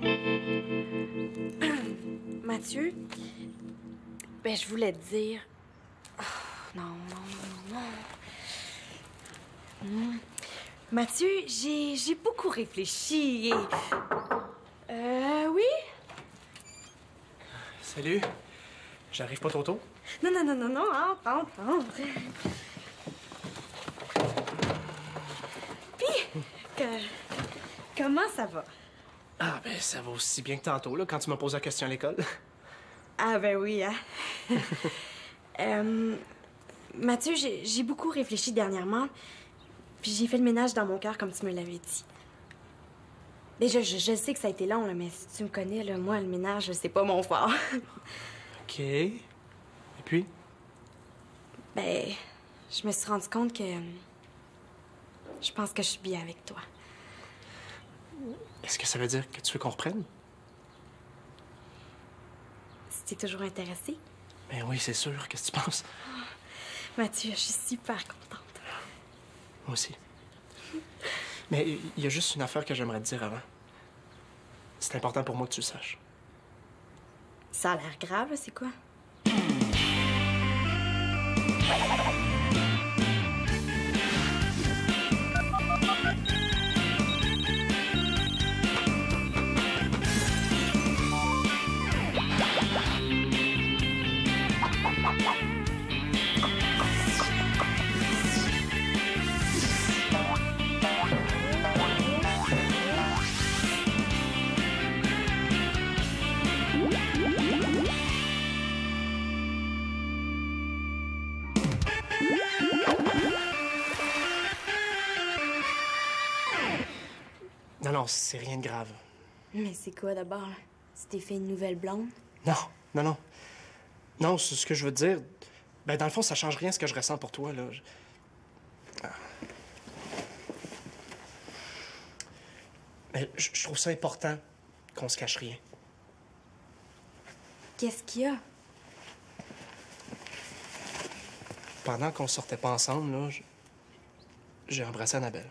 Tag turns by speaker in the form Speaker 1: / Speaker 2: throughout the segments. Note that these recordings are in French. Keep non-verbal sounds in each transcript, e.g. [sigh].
Speaker 1: [coughs] Mathieu, ben je voulais te dire. Oh, non, non, non, non. Hmm. Mathieu, j'ai j'ai beaucoup réfléchi et. Euh, oui?
Speaker 2: Salut. J'arrive pas trop tôt?
Speaker 1: Non, non, non, non, non, entre, entre, entre. Puis, que- comment ça va?
Speaker 2: Ah, ben, ça va aussi bien que tantôt, là, quand tu m'as posé la question à l'école.
Speaker 1: Ah ben oui, hein. [laughs] Euh, Mathieu, j'ai beaucoup réfléchi dernièrement, puis j'ai fait le ménage dans mon cœur comme tu me l'avais dit. Déjà, je, je sais que ça a été long, là, mais si tu me connais, là, moi, le ménage, c'est pas mon fort. [laughs]
Speaker 2: OK. Et puis?
Speaker 1: ben, je me suis rendu compte que... Je pense que je suis bien avec toi.
Speaker 2: Est-ce que ça veut dire que tu veux qu'on reprenne?
Speaker 1: Si t'es toujours intéressé.
Speaker 2: Ben oui, c'est sûr. Qu'est-ce que tu penses? [laughs]
Speaker 1: Mathieu, je suis super contente.
Speaker 2: Moi aussi. Mais il y a juste une affaire que j'aimerais te dire avant. C'est important pour moi que tu le saches.
Speaker 1: Ça a l'air grave, c'est quoi? [clears throat]
Speaker 2: c'est rien de grave.
Speaker 1: Mais c'est quoi d'abord? Tu t'es fait une nouvelle blonde?
Speaker 2: Non, non, non. Non, c'est ce que je veux te dire. Ben, dans le fond, ça change rien ce que je ressens pour toi, là. Je- Ah. Mais je je trouve ça important qu'on se cache rien.
Speaker 1: Qu'est-ce qu'il y a?
Speaker 2: Pendant qu'on sortait pas ensemble, là, je- j'ai embrassé Annabelle.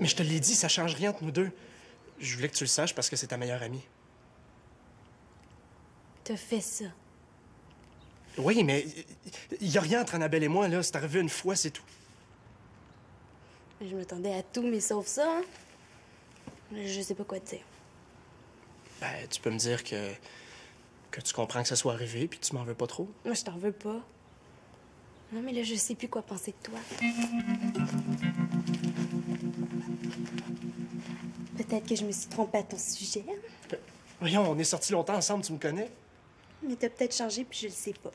Speaker 2: Mais je te l'ai dit, ça change rien entre nous deux. Je voulais que tu le saches parce que c'est ta meilleure amie.
Speaker 1: T'as fait ça.
Speaker 2: Oui, mais il y a rien entre Annabelle et moi, là. C'est arrivé une fois, c'est tout.
Speaker 1: Je m'attendais à tout, mais sauf ça, hein? Je sais pas quoi te dire.
Speaker 2: Ben, tu peux me dire que, que tu comprends que ça soit arrivé puis tu m'en veux pas trop.
Speaker 1: Moi, je t'en veux pas. Non, mais là, je sais plus quoi penser de toi. Peut-être que je me suis trompée à ton sujet, hein?
Speaker 2: Voyons, on est sortis longtemps ensemble, tu me connais.
Speaker 1: mais t'as peut-être changé, puis je le sais pas.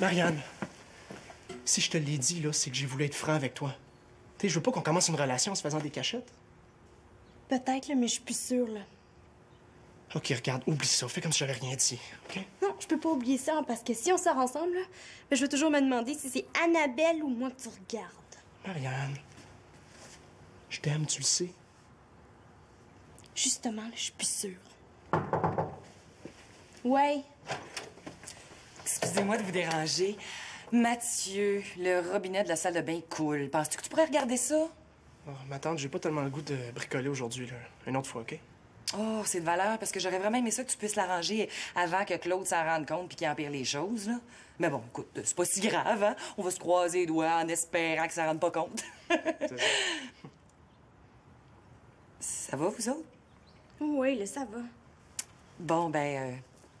Speaker 2: Marianne, si je te l'ai dit, là, c'est que j'ai voulu être franc avec toi. Tu sais, je veux pas qu'on commence une relation en se faisant des cachettes.
Speaker 1: Peut-être, mais je suis plus sûre, là.
Speaker 2: OK, regarde, oublie ça. Fais comme si j'avais rien dit, OK?
Speaker 1: Non, je peux pas oublier ça, hein, parce que si on sort ensemble, là, ben, je vais toujours me demander si c'est Annabelle ou moi que tu regardes.
Speaker 2: Marianne, je t'aime, tu le sais.
Speaker 1: Justement, là, je suis plus sûre. Ouais.
Speaker 3: Excusez-moi de vous déranger. Mathieu, le robinet de la salle de bain coule. Penses-tu que tu pourrais regarder ça?
Speaker 2: Oh, ma tante, j'ai pas tellement le goût de bricoler aujourd'hui, là. Une autre fois, OK?
Speaker 3: Oh, c'est de valeur parce que j'aurais vraiment aimé ça que tu puisses l'arranger avant que Claude s'en rende compte puis qu'il empire les choses, là. Mais bon, écoute, c'est pas si grave, hein? On va se croiser les doigts en espérant que ça rende pas compte. ça va, vous autres?
Speaker 1: Oui, là, ça va.
Speaker 3: Bon, ben, euh,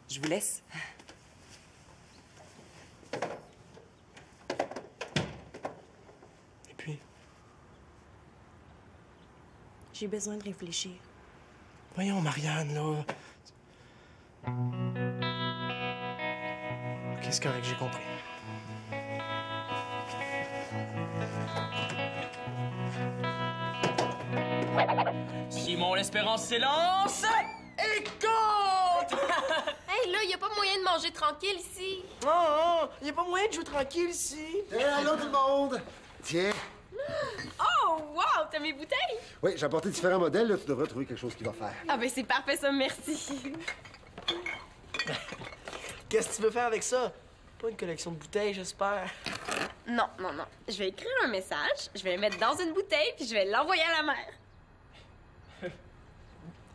Speaker 3: je vous laisse.
Speaker 2: Et puis,
Speaker 1: J'ai besoin de réfléchir.
Speaker 2: voyons, Marianne, là. C'est correct, j'ai compris.
Speaker 4: Simon l'Espérance s'élance et compte! [laughs]
Speaker 5: Hey, là, y a pas moyen de manger tranquille ici.
Speaker 2: Oh, il y a pas moyen de jouer tranquille ici.
Speaker 6: Eh, allô tout le monde! Tiens.
Speaker 5: Oh, wow, t'as mes bouteilles?
Speaker 6: Oui, j'ai apporté différents modèles, là, tu devrais trouver quelque chose qui va faire.
Speaker 5: Ah, ben c'est parfait, ça, merci. [laughs]
Speaker 2: Qu'est-ce que tu veux faire avec ça? Pas une collection de bouteilles, j'espère.
Speaker 5: Non, non, non. Je vais écrire un message, je vais le mettre dans une bouteille, puis je vais l'envoyer à la mer.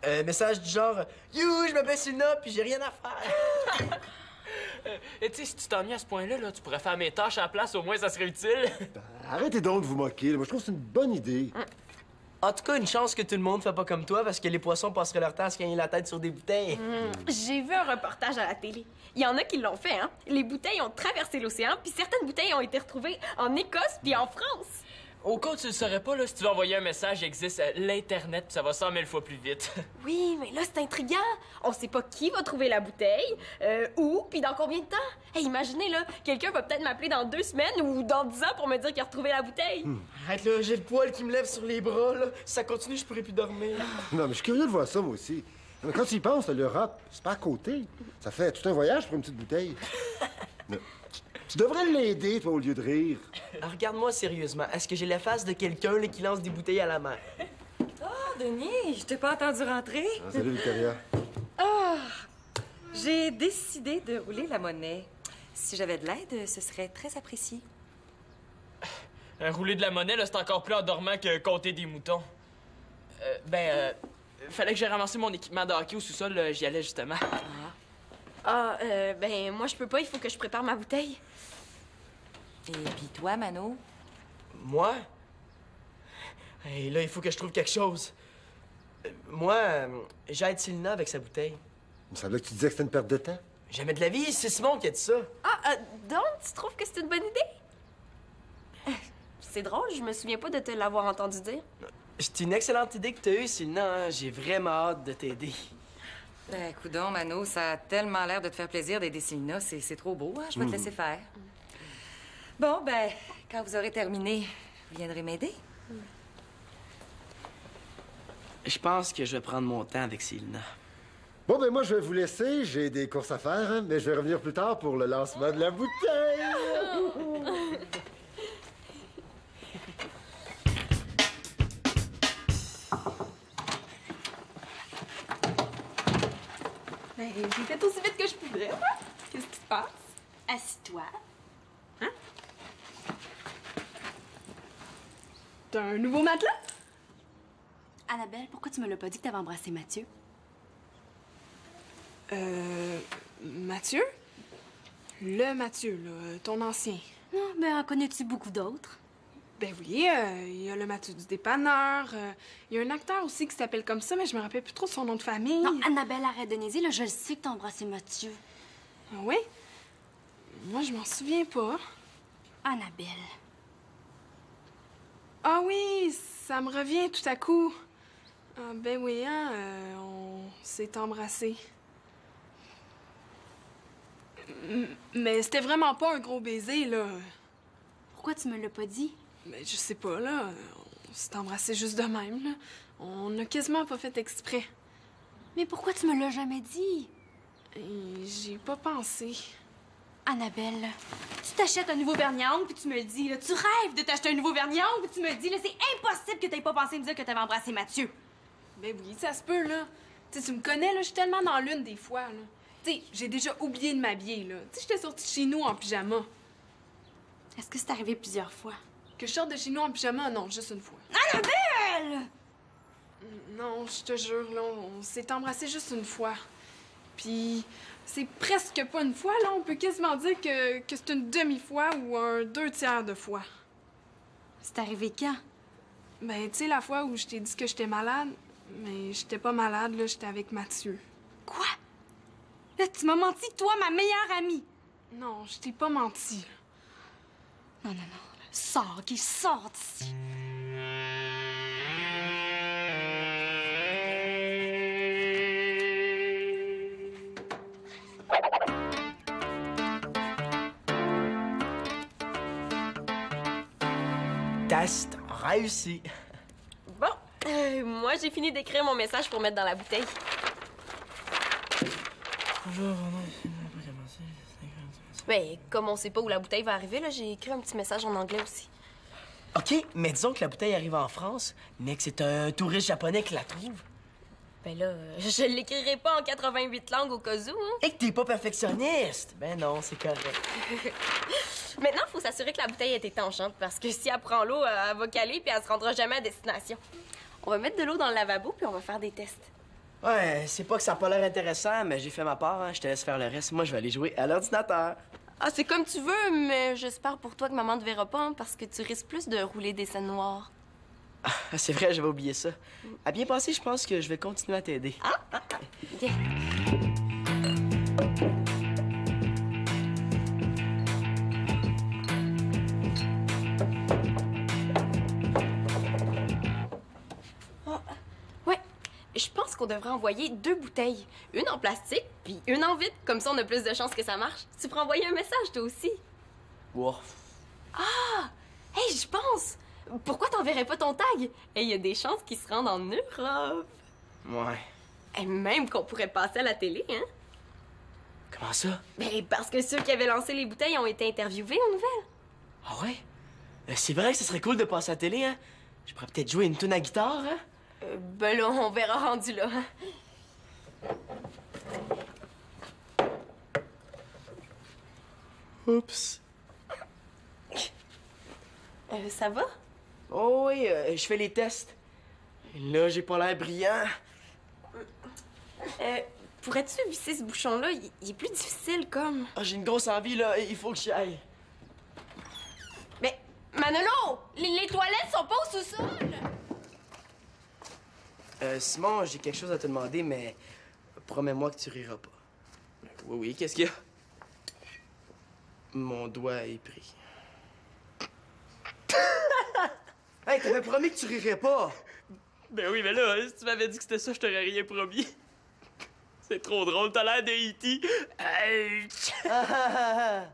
Speaker 7: Euh, message du genre You, je m'appelle Silna, puis j'ai rien à faire.
Speaker 4: Et tu sais, si tu t'ennuies à ce point-là, là, tu pourrais faire mes tâches à la place, au moins ça serait utile. [laughs]
Speaker 6: Arrêtez donc de vous moquer. là. Moi, je trouve que c'est une bonne idée.
Speaker 7: En tout cas, une chance que tout le monde fait pas comme toi, parce que les poissons passeraient leur temps à se gagner la tête sur des bouteilles.
Speaker 5: J'ai vu un reportage à la télé. Il y en a qui l'ont fait, hein. Les bouteilles ont traversé l'océan, puis certaines bouteilles ont été retrouvées en Écosse puis en France.
Speaker 4: Au cas où tu le saurais pas, là, si tu veux envoyer un message, il existe euh, l'Internet, puis ça va 100 000 fois plus vite. [laughs]
Speaker 5: Oui, mais là, c'est intriguant. On sait pas qui va trouver la bouteille, euh, où, puis dans combien de temps. Hey, imaginez, là, quelqu'un va peut-être m'appeler dans deux semaines ou dans dix ans pour me dire qu'il a retrouvé la bouteille.
Speaker 7: Arrête là, j'ai le poil qui me lève sur les bras, là. Si ça continue, je pourrais plus dormir.
Speaker 6: Non, mais je suis curieux de voir ça, moi aussi. Mais quand tu y penses, l'Europe, c'est pas à côté. Ça fait tout un voyage pour une petite bouteille. [laughs] Tu devrais l'aider, toi, au lieu de rire.
Speaker 7: Alors, [laughs] Regarde-moi sérieusement. Est-ce que j'ai la face de quelqu'un qui lance des bouteilles à la mer?
Speaker 3: Oh, Denis, je t'ai pas entendu rentrer.
Speaker 6: Ah, salut, Victoria.
Speaker 3: J'ai décidé de rouler la monnaie. Si j'avais de l'aide, ce serait très apprécié.
Speaker 4: Un rouler de la monnaie, là, c'est encore plus endormant que compter des moutons. Euh, ben, euh, fallait que j'ai ramassé mon équipement de hockey au sous-sol, là, j'y allais justement.
Speaker 5: Ah, euh, ben, moi, je peux pas, il faut que je prépare ma bouteille.
Speaker 3: Et puis toi, Mano?
Speaker 7: Moi? Et là, il faut que je trouve quelque chose. Euh, Moi, euh, j'aide Silna avec sa bouteille.
Speaker 6: Il me semblait que tu disais que c'était une perte de temps.
Speaker 7: Jamais de la vie, c'est Simon qui a dit ça.
Speaker 5: Ah, euh, donc, tu trouves que c'est une bonne idée? C'est drôle, je me souviens pas de te l'avoir entendu dire.
Speaker 7: C'est une excellente idée que tu as eue, Silna. hein. J'ai vraiment hâte de t'aider.
Speaker 3: Ben, coudon, Mano, ça a tellement l'air de te faire plaisir d'aider Célina. C'est c'est trop beau, hein? Je vais te laisser faire. Bon, ben, quand vous aurez terminé, vous viendrez m'aider?
Speaker 7: Je pense que je vais prendre mon temps avec Silna.
Speaker 6: Bon, ben moi, je vais vous laisser. J'ai des courses à faire, hein, mais je vais revenir plus tard pour le lancement de la bouteille.
Speaker 1: Me l'as pas dit que t'avais embrassé Mathieu?
Speaker 8: Euh. Mathieu? Le Mathieu, là, ton ancien.
Speaker 1: Non, mais en connais-tu beaucoup d'autres?
Speaker 8: Ben oui, euh, il y a le Mathieu du dépanneur. euh, Il y a un acteur aussi qui s'appelle comme ça, mais je me rappelle plus trop de son nom de famille.
Speaker 1: Non, Annabelle, arrête de niaiser, là, je le sais que t'as embrassé Mathieu.
Speaker 8: Ah oui? Moi, je m'en souviens pas.
Speaker 1: Annabelle.
Speaker 8: Ah oui, ça me revient tout à coup. Ah ben oui, hein, euh, on s'est embrassés. M- Mais c'était vraiment pas un gros baiser, là.
Speaker 1: Pourquoi tu me l'as pas dit?
Speaker 8: Mais je sais pas, là. On s'est embrassés juste de même, là. On a quasiment pas fait exprès.
Speaker 1: Mais pourquoi tu me l'as jamais dit?
Speaker 8: Et J'y ai pas pensé.
Speaker 1: Annabelle, tu t'achètes un nouveau vernis à ongles puis tu me le dis, là. Tu rêves de t'acheter un nouveau vernis à ongles puis tu me le dis, là. C'est impossible que t'aies pas pensé me dire que t'avais embrassé Mathieu.
Speaker 8: Ben oui, ça se peut, là. Tu me connais, là, je suis tellement dans l'une des fois, là. Tu sais, j'ai déjà oublié de m'habiller, là. Tu sais, j'étais sortie de chez nous en pyjama.
Speaker 1: Est-ce que c'est arrivé plusieurs fois?
Speaker 8: Que je sorte de chez nous en pyjama, non, juste une fois.
Speaker 1: Annabelle!
Speaker 8: Non, je te jure, là, on s'est embrassé juste une fois. Puis, c'est presque pas une fois, là. On peut quasiment dire que, que c'est une demi-fois ou un deux tiers de fois.
Speaker 1: C'est arrivé quand?
Speaker 8: Ben, tu sais, la fois où je t'ai dit que j'étais malade, mais j'étais pas malade, là, j'étais avec Mathieu.
Speaker 1: Quoi? Tu m'as menti, toi, ma meilleure amie.
Speaker 8: Non, je t'ai pas menti.
Speaker 1: Non, non, non. Sors, OK? Sors d'ici.
Speaker 7: Test réussi.
Speaker 5: Euh, moi, j'ai fini d'écrire mon message pour mettre dans la bouteille. Ben, comme on sait pas où la bouteille va arriver, là, j'ai écrit un petit message en anglais aussi.
Speaker 7: OK, mais disons que la bouteille arrive en France, mais que c'est un touriste japonais qui la trouve.
Speaker 5: Ben là, euh, [laughs] je l'écrirai pas en 88 langues au cas où, hein.
Speaker 7: Et que t'es pas perfectionniste. Ben non, c'est correct. [laughs]
Speaker 5: Maintenant, il faut s'assurer que la bouteille est étanchante parce que si elle prend l'eau, euh, elle va caler puis elle se rendra jamais à destination. On va mettre de l'eau dans le lavabo puis on va faire des tests.
Speaker 7: Ouais, c'est pas que ça a pas l'air intéressant, mais j'ai fait ma part, hein. Je te laisse faire le reste. Moi, je vais aller jouer à l'ordinateur.
Speaker 5: Ah, c'est comme tu veux, mais j'espère pour toi que maman te verra pas hein, parce que tu risques plus de rouler des scènes noires.
Speaker 7: Ah, c'est vrai, j'avais oublié ça. À bien passer, je pense que je vais continuer à t'aider.
Speaker 5: Ok. Ouais, qu'on devrait envoyer deux bouteilles. Une en plastique, puis une en vitre. Comme ça, on a plus de chances que ça marche. Tu pourrais envoyer un message, toi aussi.
Speaker 7: Wow.
Speaker 5: Hey, je pense! Pourquoi t'enverrais pas ton tag? Et il y a des chances qu'il se rende en Europe.
Speaker 7: Ouais.
Speaker 5: Et même qu'on pourrait passer à la télé, hein?
Speaker 7: Comment ça?
Speaker 5: Ben, parce que ceux qui avaient lancé les bouteilles ont été interviewés aux nouvelles.
Speaker 7: Ah ouais? Euh, C'est vrai que ce serait cool de passer à la télé, hein? Je pourrais peut-être jouer une tune à guitare, hein?
Speaker 5: Euh, ben là, on verra rendu là. hein.
Speaker 7: Oups.
Speaker 5: Euh, ça va?
Speaker 7: Oh oui, euh, je fais les tests. Et Là, j'ai pas l'air brillant.
Speaker 5: Euh, pourrais-tu visser ce bouchon-là? Il, il est plus difficile, comme.
Speaker 7: Ah, j'ai une grosse envie, là. Il faut que j'y aille.
Speaker 5: Mais, Manolo! Les, les toilettes sont pas au sous-sol!
Speaker 7: Euh, Simon, j'ai quelque chose à te demander, mais promets-moi que tu riras pas.
Speaker 4: Oui, oui, qu'est-ce qu'il y a?
Speaker 7: Mon doigt est pris. [laughs] hey, t'avais promis que tu rirais pas!
Speaker 4: Ben oui, mais là, si tu m'avais dit que c'était ça, je t'aurais rien promis. C'est trop drôle, t'as l'air de E.T. [laughs]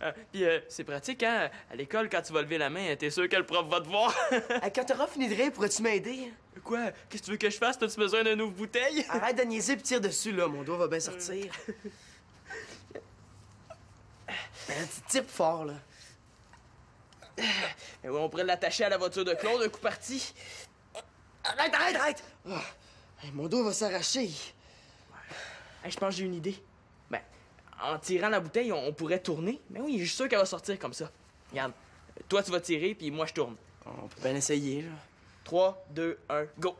Speaker 7: Ah,
Speaker 4: Puis euh, c'est pratique, hein? À l'école, quand tu vas lever la main, t'es sûr que le prof va te voir. [laughs]
Speaker 7: Hey, quand t'auras fini de rire, pourrais-tu m'aider?
Speaker 4: Quoi? Qu'est-ce que tu veux que je fasse? T'as-tu besoin d'une ouvre bouteille? [laughs]
Speaker 7: Arrête de niaiser pis tire dessus, là. Mon doigt va bien sortir. [laughs] Un petit type fort, là.
Speaker 4: Mais ouais, on pourrait l'attacher à la voiture de Claude, un coup parti.
Speaker 7: Arrête, arrête, arrête! Hey, mon doigt va s'arracher.
Speaker 4: Hey, je pense que j'ai une idée. Ben, en tirant la bouteille, on, on pourrait tourner. Mais oui, je suis sûr qu'elle va sortir comme ça. Regarde, toi tu vas tirer, puis moi je tourne.
Speaker 7: On peut bien essayer, là.
Speaker 4: 3, 2, 1, go!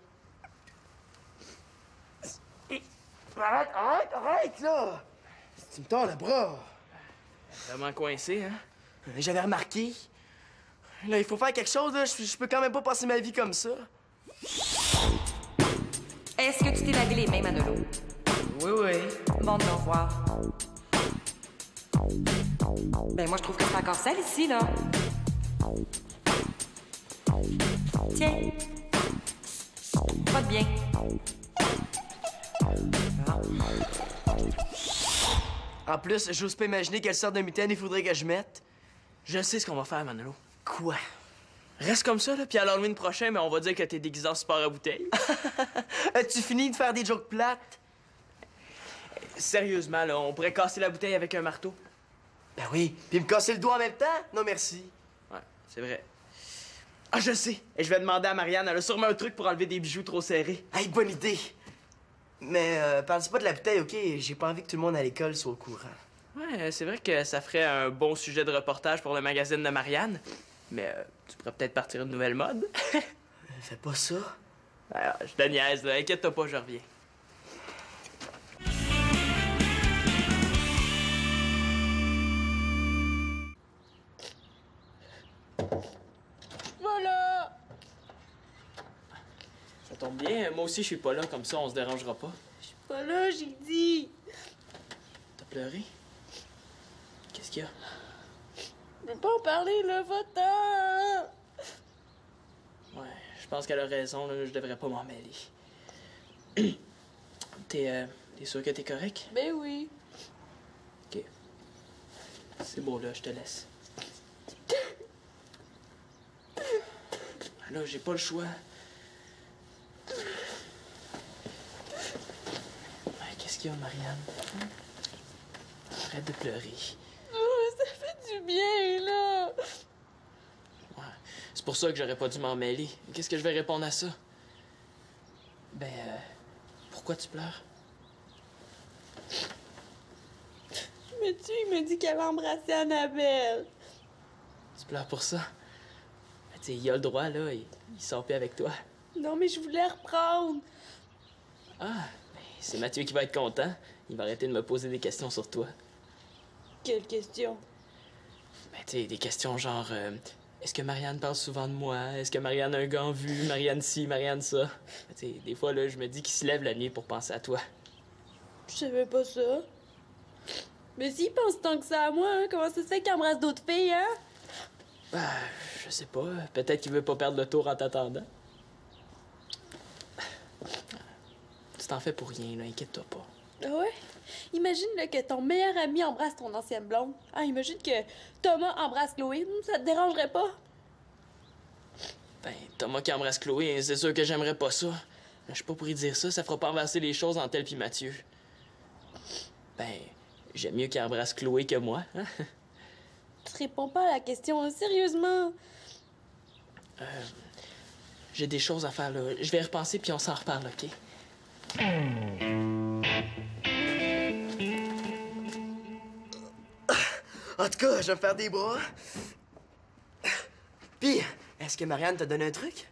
Speaker 7: Arrête, arrête, arrête, là! Tu me tords le bras.
Speaker 4: Vraiment coincé, hein?
Speaker 7: J'avais remarqué. Là, il faut faire quelque chose, là. Je je peux quand même pas passer ma vie comme ça.
Speaker 3: Est-ce que tu t'es lavé les mains, Manolo?
Speaker 7: Oui, oui.
Speaker 3: Bon, de au revoir. Ben, moi, je trouve que c'est encore sale ici, là. Tiens. Pas de bien.
Speaker 7: En plus, j'ose pas imaginer quelle sorte de mitaine il faudrait que je mette.
Speaker 4: Je sais ce qu'on va faire, Manolo.
Speaker 7: Quoi?
Speaker 4: Reste comme ça, là, puis à l'Halloween prochain, mais on va dire que t'es déguisé en sport à bouteille. [laughs]
Speaker 7: As-tu fini de faire des jokes plates?
Speaker 4: Sérieusement, là, on pourrait casser la bouteille avec un marteau.
Speaker 7: Ben oui. Puis me casser le doigt en même temps? Non, merci.
Speaker 4: Ouais, c'est vrai. Ah, je sais! Et je vais demander à Marianne, elle a sûrement un truc pour enlever des bijoux trop serrés.
Speaker 7: Hey, bonne idée. Mais euh, parle pas de la bouteille, OK? J'ai pas envie que tout le monde à l'école soit au courant.
Speaker 4: Ouais, c'est vrai que ça ferait un bon sujet de reportage pour le magazine de Marianne. Mais euh, tu pourrais peut-être partir une nouvelle mode. [laughs]
Speaker 7: Fais pas ça.
Speaker 4: Alors, je te niaise, là. Inquiète-toi pas, je reviens. Voilà! Ça tombe bien, moi aussi je suis pas là, comme ça on se dérangera pas.
Speaker 5: Pas là, j'ai dit.
Speaker 4: T'as pleuré? Qu'est-ce qu'il y a?
Speaker 5: Je peux pas en parler, là, va-t'en.
Speaker 4: Ouais, je pense qu'elle a raison, là, je devrais pas m'en mêler. [clears throat] t'es, euh, t'es sûr que t'es correct?
Speaker 5: Ben oui.
Speaker 4: Ok. C'est beau, là, je te laisse. [laughs] Là, j'ai pas le choix. Ouais, Qu'est-ce qu'il y a, Marianne? Arrête de pleurer.
Speaker 5: Oh, ça fait du bien, là.
Speaker 4: Ouais. C'est pour ça que j'aurais pas dû m'en mêler. Qu'est-ce que je vais répondre à ça? Ben, euh, pourquoi tu pleures?
Speaker 5: Mais tu, il me dit qu'elle a embrassé Annabelle.
Speaker 4: Tu pleures pour ça? Ben, tu il a le droit, là. Il, il sort plus avec toi.
Speaker 9: Non, mais je voulais reprendre.
Speaker 4: Ah, c'est Mathieu qui va être content. Il va arrêter de me poser des questions sur toi.
Speaker 9: Quelle question?
Speaker 4: Ben, tu des questions genre euh, Est-ce que Marianne parle souvent de moi? Est-ce que Marianne a un gant vu? Marianne ci, Marianne ça? Ben, des fois, là, je me dis qu'il se lève la nuit pour penser à toi.
Speaker 9: Je savais pas ça. Mais s'il pense tant que ça à moi, hein, comment ça se fait qu'il embrasse d'autres filles, hein?
Speaker 4: Ben, je sais pas. Peut-être qu'il veut pas perdre le tour en t'attendant. T'en fais pour rien, là, inquiète-toi pas.
Speaker 9: Ah ouais? Imagine là, que ton meilleur ami embrasse ton ancienne blonde. Ah, imagine que Thomas embrasse Chloé. Hum, Ça te dérangerait pas?
Speaker 4: Ben, Thomas qui embrasse Chloé, c'est sûr que j'aimerais pas ça. Je suis pas pour y dire ça, ça fera pas inverser les choses entre elle puis Mathieu. Ben, j'aime mieux qu'il embrasse Chloé que moi, hein?
Speaker 9: Tu réponds pas à la question, hein, sérieusement.
Speaker 4: J'ai des choses à faire, là. Je vais repenser puis on s'en reparle, OK?
Speaker 7: En tout cas, je vais me faire des bras. Puis, est-ce que Marianne t'a donné un truc?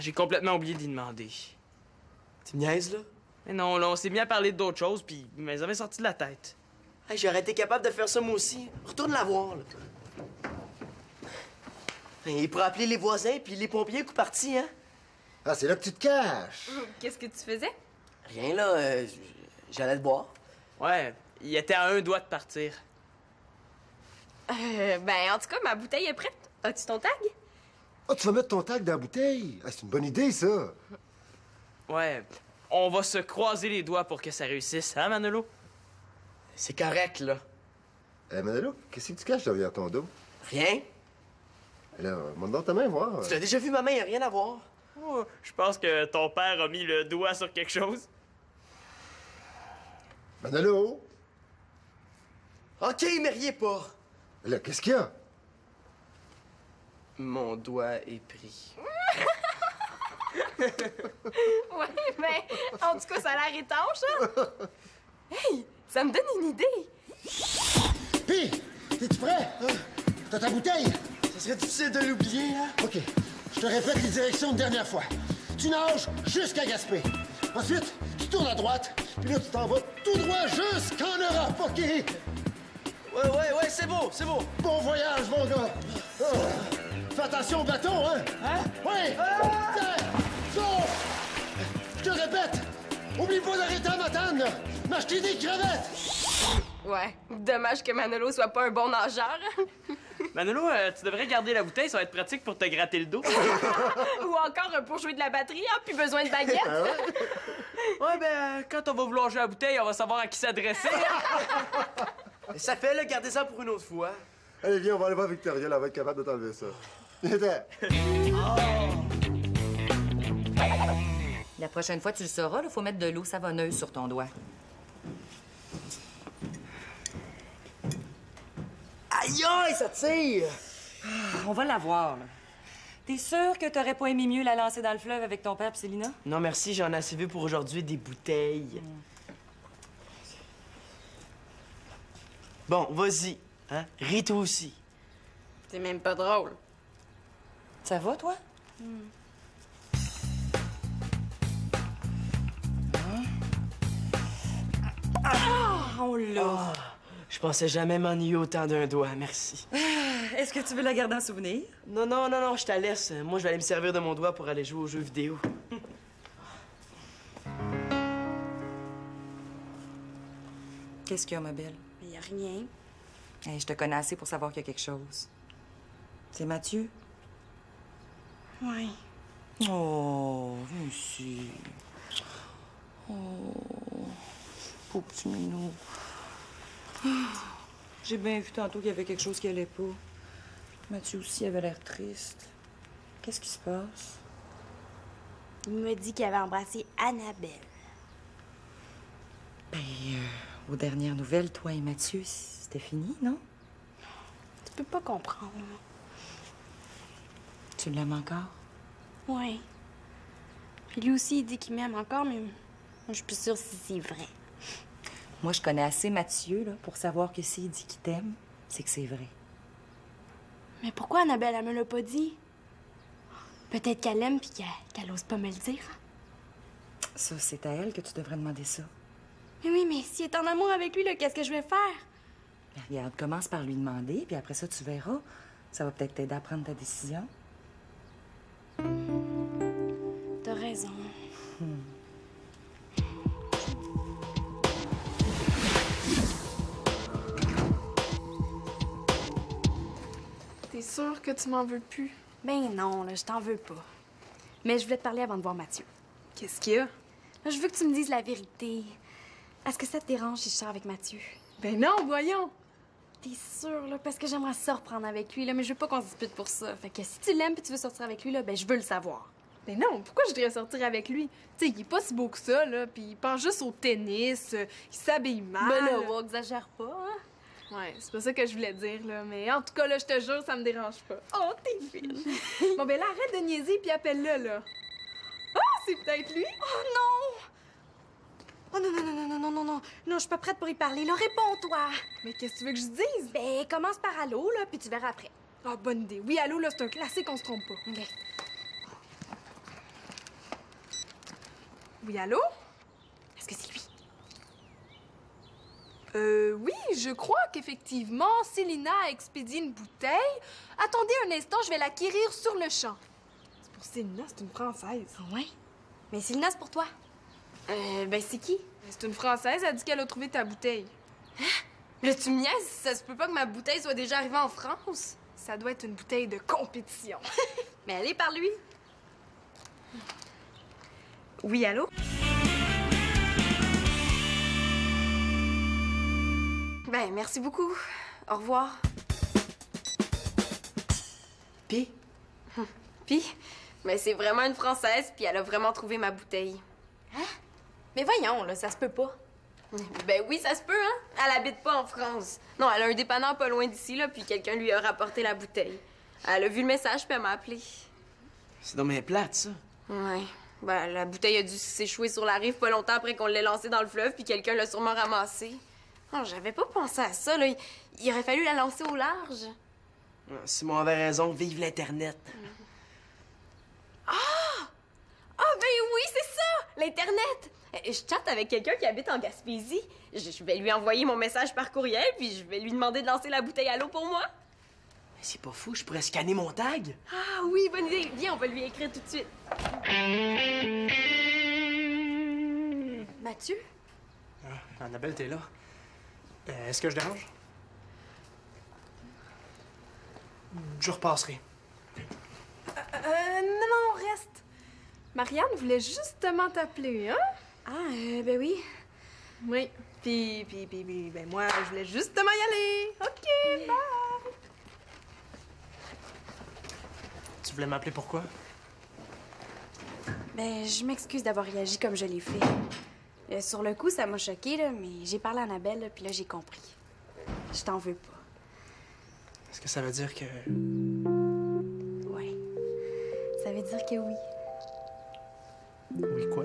Speaker 4: J'ai complètement oublié d'y demander.
Speaker 7: Tu me niaises, là?
Speaker 4: Mais non, là, on s'est mis à parler d'autres choses, puis mais m'est sorti de la tête.
Speaker 7: Hey, J'aurais été capable de faire ça moi aussi. Retourne la voir, là. Hey, Il pourrait appeler les voisins, puis les pompiers, coup parti, hein?
Speaker 6: Ah, c'est là que tu te caches.
Speaker 9: Qu'est-ce que tu faisais?
Speaker 7: Rien, là. euh, J'allais le boire.
Speaker 4: Ouais, il était à un doigt de partir.
Speaker 9: Euh, ben, en tout cas, ma bouteille est prête. As-tu ton tag?
Speaker 6: Ah, tu vas mettre ton tag dans la bouteille? Ah, c'est une bonne idée, ça.
Speaker 4: Ouais, on va se croiser les doigts pour que ça réussisse, hein, Manolo?
Speaker 7: C'est correct, là.
Speaker 6: Eh, Manolo, qu'est-ce que tu caches derrière ton dos?
Speaker 7: Rien.
Speaker 6: Là, montre donc ta main, voir.
Speaker 7: Tu l'as déjà vu, ma main, y a rien à voir.
Speaker 4: Oh, je pense que ton père a mis le doigt sur quelque chose.
Speaker 6: Manolo!
Speaker 7: OK, mais riez pas.
Speaker 6: Là, qu'est-ce qu'il y a?
Speaker 7: Mon doigt est pris. [laughs]
Speaker 9: Ouais, mais en tout cas, ça a l'air étanche, ça. [laughs] hey, ça me donne une idée.
Speaker 6: Pis, t'es-tu prêt? T'as ta bouteille?
Speaker 7: Ça serait difficile de l'oublier, hein?
Speaker 6: OK. Je te répète les directions une dernière fois. Tu nages jusqu'à Gaspé. Ensuite, tu tournes à droite, puis là, tu t'en vas tout droit jusqu'en Europe, OK?
Speaker 7: Ouais, ouais, ouais, c'est beau, c'est beau.
Speaker 6: Bon voyage, mon gars! Ah. Fais attention au bateau, hein? Hein? Oui! Tiens, go! Je te répète, oublie pas d'arrêter à Matane, là! M'acheter des crevettes!
Speaker 9: Ouais, dommage que Manolo soit pas un bon nageur. [laughs]
Speaker 4: Manolo, euh, tu devrais garder la bouteille, ça va être pratique pour te gratter le dos. [laughs]
Speaker 9: Ou encore euh, pour jouer de la batterie, hein, plus besoin de baguette.
Speaker 4: ouais, ben, euh, quand on va vouloir jouer à la bouteille, on va savoir à qui s'adresser. [laughs]
Speaker 7: Ça fait, là, gardez ça pour une autre fois.
Speaker 6: Allez, viens, on va aller voir Victoria, elle va être capable de t'enlever ça.
Speaker 3: La prochaine fois, tu le sauras, il faut mettre de l'eau savonneuse sur ton doigt.
Speaker 7: Aïe, aïe, ça tire!
Speaker 3: On va la voir, là. T'es sûr que t'aurais pas aimé mieux la lancer dans le fleuve avec ton père Célina?
Speaker 7: Non, merci, j'en ai assez vu pour aujourd'hui des bouteilles. Bon, vas-y, hein? Ris-toi aussi.
Speaker 9: C'est même pas drôle.
Speaker 3: Ça va, toi? Ah, on l'a.
Speaker 7: Je pensais jamais m'ennuyer autant d'un doigt, merci.
Speaker 3: Est-ce que tu veux la garder en souvenir?
Speaker 7: Non, non, non, non, je te laisse. Moi, je vais aller me servir de mon doigt pour aller jouer aux jeux vidéo. [laughs]
Speaker 3: Qu'est-ce qu'il y a, ma belle?
Speaker 1: Mais y a rien.
Speaker 3: Hey, je te connais assez pour savoir qu'il y a quelque chose. C'est Mathieu?
Speaker 1: Ouais.
Speaker 3: Oh, viens ici. Oh, pauvre petit minou. J'ai bien vu tantôt qu'il y avait quelque chose qui allait pas. Mathieu aussi avait l'air triste. Qu'est-ce qui se passe?
Speaker 1: Il me dit qu'il avait embrassé Annabelle.
Speaker 3: Ben, euh, aux dernières nouvelles, toi et Mathieu, c'était fini, non?
Speaker 1: Tu peux pas comprendre.
Speaker 3: Tu l'aimes encore?
Speaker 1: Ouais. Puis lui aussi, il dit qu'il m'aime encore, mais moi, je suis plus sûre si c'est vrai.
Speaker 3: Moi, je connais assez Mathieu là, pour savoir que s'il dit qu'il t'aime, c'est que c'est vrai.
Speaker 1: Mais pourquoi Annabelle, elle me l'a pas dit? Peut-être qu'elle aime puis qu'elle qu'elle ose pas me le dire.
Speaker 3: Ça, c'est à elle que tu devrais demander ça.
Speaker 1: Mais oui, mais si elle est en amour avec lui, qu'est-ce que je vais faire?
Speaker 3: Ben, regarde, commence par lui demander, puis après ça, tu verras. Ça va peut-être t'aider à prendre ta décision.
Speaker 8: T'es sûr que tu m'en veux plus?
Speaker 1: Ben non, là, je t'en veux pas. Mais je voulais te parler avant de voir Mathieu.
Speaker 8: Qu'est-ce qu'il y a?
Speaker 1: Là, je veux que tu me dises la vérité. Est-ce que ça te dérange si je sors avec Mathieu?
Speaker 8: Ben non, voyons!
Speaker 1: T'es sûre, là? Parce que j'aimerais ça reprendre avec lui, là, mais je veux pas qu'on se dispute pour ça. Fait que si tu l'aimes et tu veux sortir avec lui, là, ben je veux le savoir.
Speaker 8: Ben non, pourquoi je devrais sortir avec lui? Tu sais, il est pas si beau que ça, là, puis il pense juste au tennis, euh, il s'habille mal.
Speaker 1: Ben là, on exagère pas, hein?
Speaker 8: Ouais, c'est pas ça que je voulais dire, là, mais en tout cas, là, je te jure, ça me dérange pas. Oh, t'es fine! [laughs] bon, ben là, arrête de niaiser puis appelle-le, là. Ah, c'est peut-être lui?
Speaker 1: Oh non! Oh non, non, non, non, non, non, non, non. Non, je suis pas prête pour y parler. Là, réponds-toi.
Speaker 8: Mais qu'est-ce que tu veux que je dise?
Speaker 1: Ben, commence par allô, là, puis tu verras après.
Speaker 8: Ah, bonne idée. Oui, allô, là, c'est un classique, on se trompe pas.
Speaker 1: OK.
Speaker 8: Oui, allô?
Speaker 1: Est-ce que c'est lui?
Speaker 8: Euh, oui, je crois qu'effectivement, Célina a expédié une bouteille. Attendez un instant, je vais l'acquérir sur le champ. C'est pour Célina, c'est une Française.
Speaker 1: Ouais? Mais c'est le nas pour toi. Euh, ben, c'est qui?
Speaker 8: C'est une Française, elle a dit qu'elle a trouvé ta bouteille.
Speaker 5: Là, tu me niaises, ça se peut pas que ma bouteille soit déjà arrivée en France.
Speaker 8: Ça doit être une bouteille de compétition. [laughs]
Speaker 5: Mais allez par lui.
Speaker 1: Oui, allô?
Speaker 5: Ben, merci beaucoup. Au revoir.
Speaker 10: Puis,
Speaker 5: Puis, ben, c'est vraiment une Française, puis elle a vraiment trouvé ma bouteille.
Speaker 1: Mais voyons, là, ça se peut pas.
Speaker 5: Ben oui, ça se peut, hein? Elle habite pas en France. Non, elle a un dépanneur pas loin d'ici, là, puis quelqu'un lui a rapporté la bouteille. Elle a vu le message, puis elle m'a appelé.
Speaker 10: c'est dans mes plates, ça.
Speaker 5: Ouais. Ben, la bouteille a dû s'échouer sur la rive pas longtemps après qu'on l'ait lancée dans le fleuve, puis quelqu'un l'a sûrement ramassée. Non, j'avais pas pensé à ça, là. Il, il aurait fallu la lancer au large.
Speaker 10: Ah, Simon avait raison, vive l'Internet.
Speaker 5: Ah, ben oui, c'est ça! L'Internet! Euh, Je chatte avec quelqu'un qui habite en Gaspésie. Je, je vais lui envoyer mon message par courriel, puis je vais lui demander de lancer la bouteille à l'eau pour moi.
Speaker 10: Mais c'est pas fou, je pourrais scanner mon tag.
Speaker 5: Ah oui, bonne idée. Viens, on va lui écrire tout de suite.
Speaker 1: Mathieu?
Speaker 7: Ah, Annabelle, t'es là. Euh, Est-ce que je dérange? Je repasserai.
Speaker 8: Euh, non, non, reste. Marianne voulait justement t'appeler, hein?
Speaker 1: Ah, euh, ben oui.
Speaker 8: Oui. Puis, puis, puis, puis, ben moi, je voulais justement y aller. OK, bye!
Speaker 7: Tu voulais m'appeler pourquoi?
Speaker 1: Ben, je m'excuse d'avoir réagi comme je l'ai fait. Euh, sur le coup, ça m'a choqué, là, mais j'ai parlé à Annabelle, là, puis là, j'ai compris. Je t'en veux pas.
Speaker 7: Est-ce que ça veut dire que.
Speaker 1: Ouais. Ça veut dire que oui.
Speaker 7: Oui, quoi?